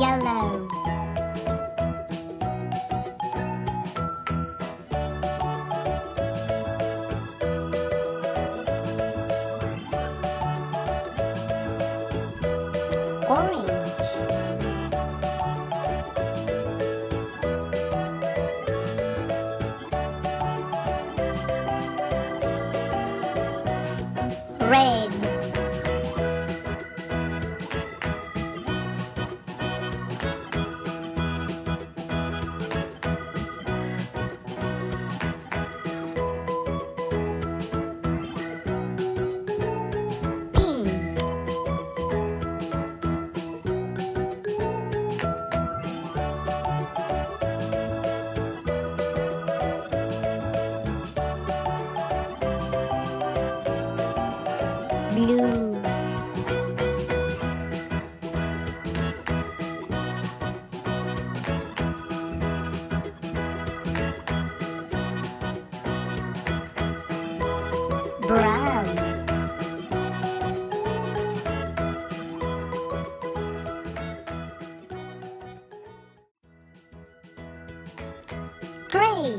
yellow. Orange. Red blue. Brown. Gray